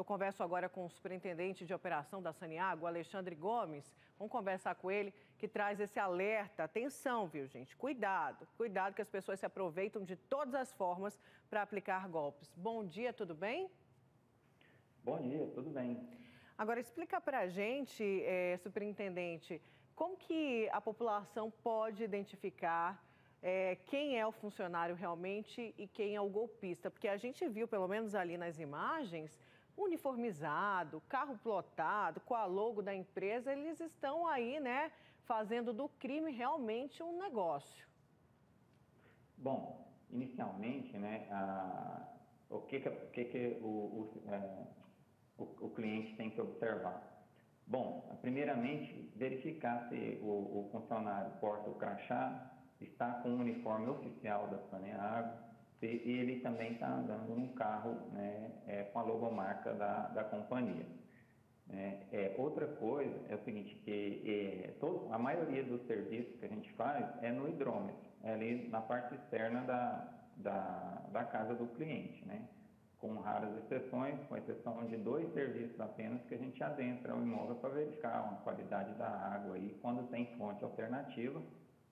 Eu converso agora com o superintendente de operação da Saniago, Alexandre Gomes. Vamos conversar com ele, que traz esse alerta. Atenção, viu, gente? Cuidado, cuidado que as pessoas se aproveitam de todas as formas para aplicar golpes. Bom dia, tudo bem? Bom dia, tudo bem. Agora, explica para a gente, é, superintendente, como que a população pode identificar é, quem é o funcionário realmente e quem é o golpista? Porque a gente viu, pelo menos ali nas imagens, uniformizado, carro plotado, com a logo da empresa, eles estão aí, né, fazendo do crime realmente um negócio. Bom, inicialmente, né, a, o que, que, que, que o, o, é, o, o, cliente tem que observar? Bom, primeiramente, verificar se o, o funcionário porta o crachá, está com o uniforme oficial da Saneago, e ele também está andando num carro né, é, logomarca da, da companhia. É, é, outra coisa é o seguinte, que é, todo, a maioria dos serviços que a gente faz é no hidrômetro, é ali na parte externa da, da, da casa do cliente, né? com raras exceções, com exceção de dois serviços apenas que a gente adentra o imóvel para verificar a qualidade da água e quando tem fonte alternativa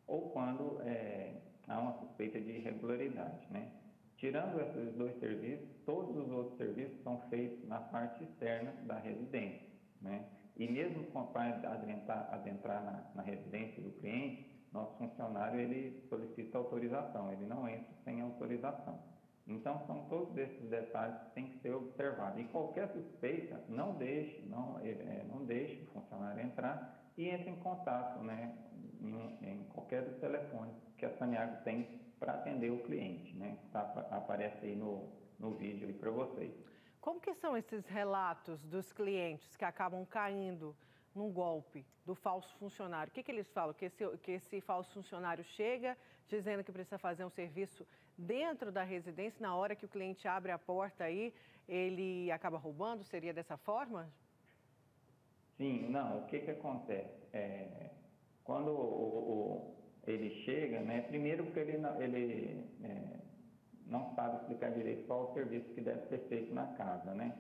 ou quando é, há uma suspeita de irregularidade. Né? Tirando esses dois serviços, todos os outros serviços são feitos na parte externa da residência. Né? E mesmo para adentrar, adentrar na, na, residência do cliente, nosso funcionário ele solicita autorização, ele não entra sem autorização. Então, são todos esses detalhes que têm que ser observados. E qualquer suspeita, não deixe, não, é, não deixe o funcionário entrar e entre em contato né, em, em qualquer dos telefones que a Saniago tem para atender o cliente, né? Tá, aparece aí no, no vídeo para vocês. Como que são esses relatos dos clientes que acabam caindo num golpe do falso funcionário? O que, que eles falam? Que esse, que esse falso funcionário chega dizendo que precisa fazer um serviço dentro da residência, na hora que o cliente abre a porta aí, ele acaba roubando? Seria dessa forma? Sim, não. O que, que acontece? É, quando o, o ele chega, né? Primeiro porque ele não, ele, é, não sabe explicar direito qual o serviço que deve ser feito na casa, né?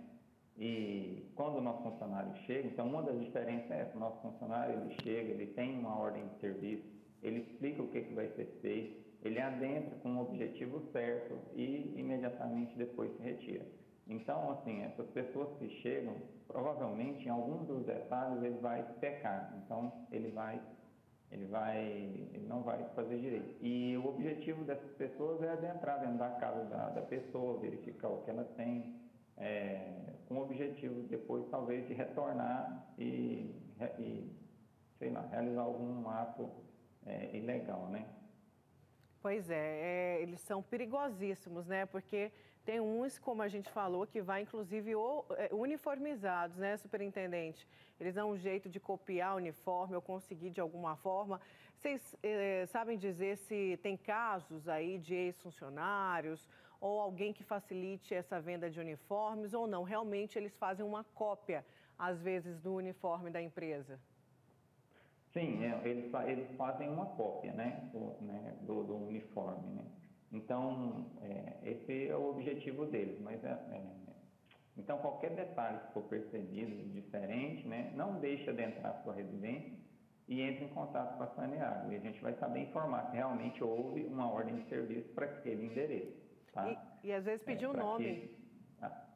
E quando o nosso funcionário chega, então uma das diferenças é essa, o nosso funcionário ele chega, ele tem uma ordem de serviço, ele explica o que, que vai ser feito, ele adentra com o objetivo certo e imediatamente depois se retira. Então, assim, essas pessoas que chegam, provavelmente em alguns dos detalhes ele vai pecar, então ele vai ele vai, ele não vai fazer direito. E o objetivo dessas pessoas é adentrar dentro da casa da, da pessoa, verificar o que ela tem, é, com o objetivo depois talvez de retornar e, e sei lá, realizar algum ato é, ilegal, né? Pois é, é, eles são perigosíssimos, né? Porque tem uns, como a gente falou, que vai inclusive é, uniformizados, né, superintendente? Eles dão um jeito de copiar o uniforme ou conseguir de alguma forma. Vocês é, sabem dizer se tem casos aí de ex-funcionários ou alguém que facilite essa venda de uniformes ou não? Realmente eles fazem uma cópia, às vezes, do uniforme da empresa? Sim, é, eles, eles fazem uma cópia né, do, né, do, do uniforme. Né? Então, é, esse é o objetivo deles. Mas, é, é, então, qualquer detalhe que for percebido diferente, né, não deixa de entrar na sua residência e entre em contato com a Saneago. E a gente vai saber informar se realmente houve uma ordem de serviço para aquele endereço. Tá? E, e às vezes pedir o é, um nome. Que, a,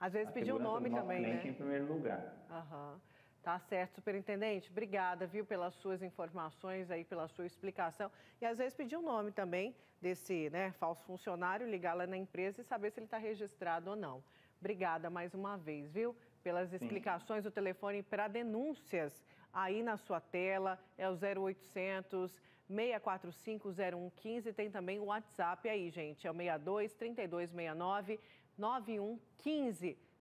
às vezes pedir o um nome também, né? em primeiro lugar. Aham. Tá certo, superintendente. Obrigada, viu, pelas suas informações aí, pela sua explicação. E às vezes pedir o nome também desse né, falso funcionário, ligar lá na empresa e saber se ele está registrado ou não. Obrigada mais uma vez, viu? Pelas explicações, Sim. o telefone para denúncias aí na sua tela é o 0800 645 0115. Tem também o WhatsApp aí, gente, é o 62 3269 9115.